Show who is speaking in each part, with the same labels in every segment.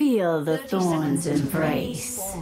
Speaker 1: Feel the thorns embrace.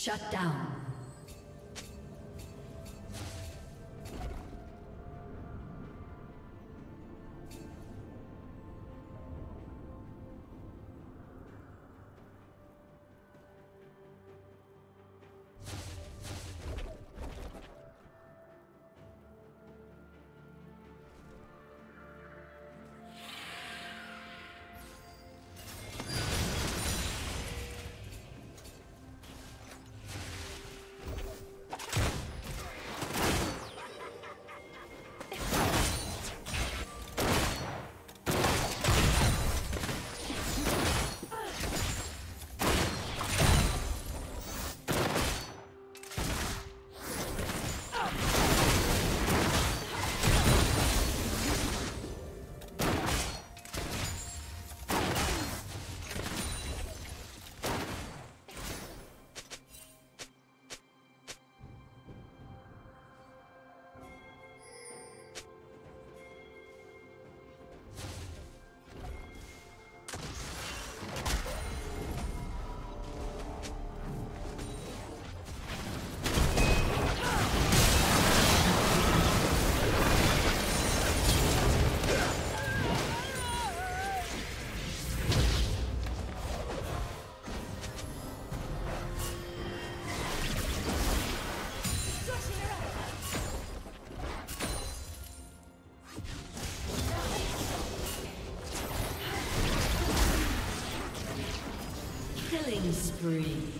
Speaker 1: Shut down. Killing spree.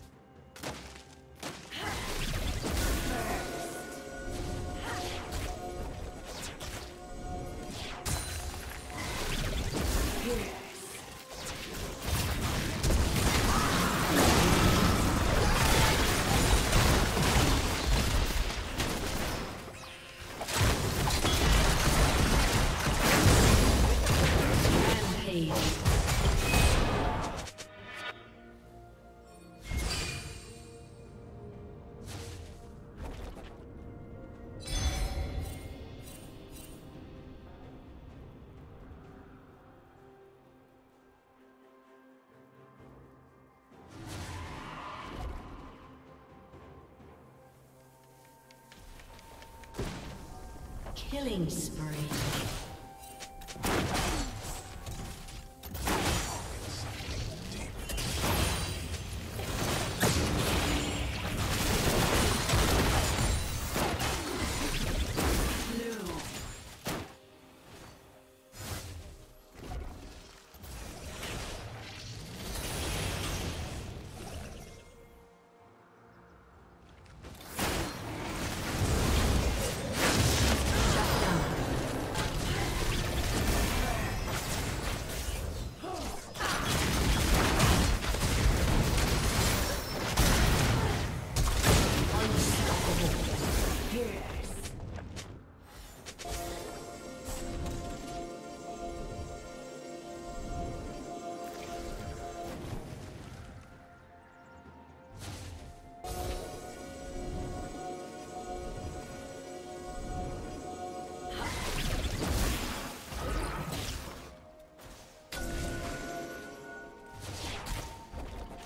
Speaker 1: Killing spree.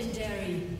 Speaker 1: Legendary.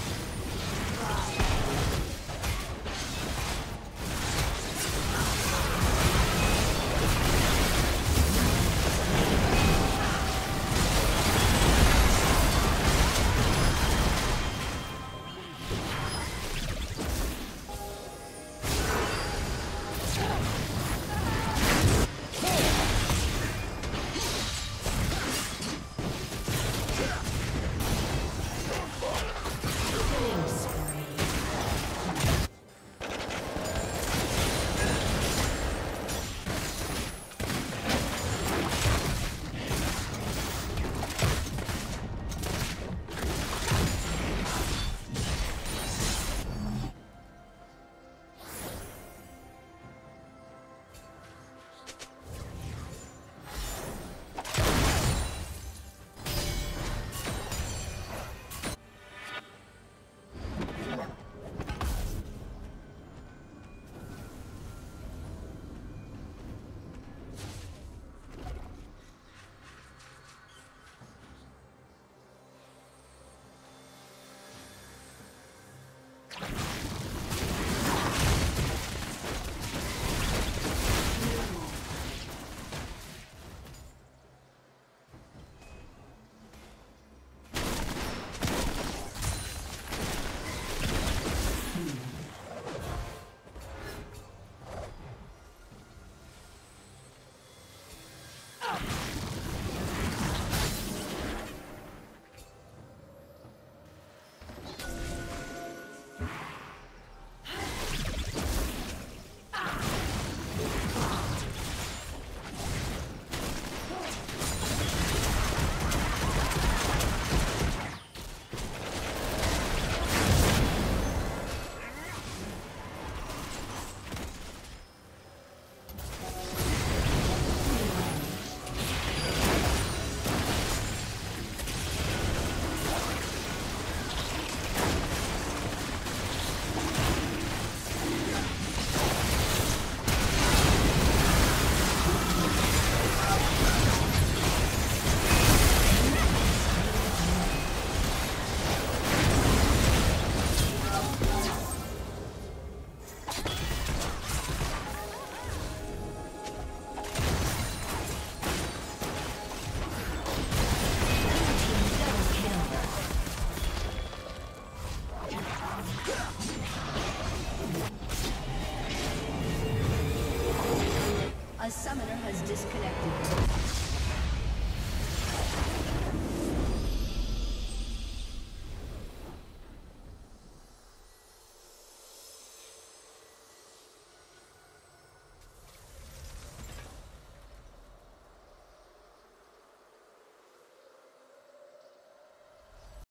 Speaker 1: you